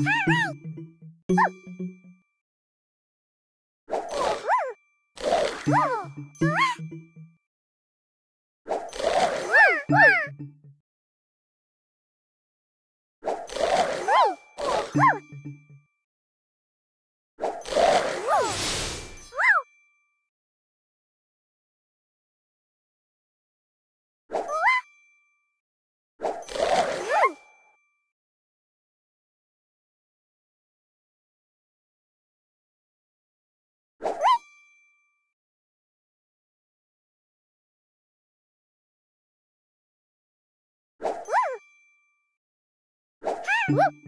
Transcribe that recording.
Woo! Woo!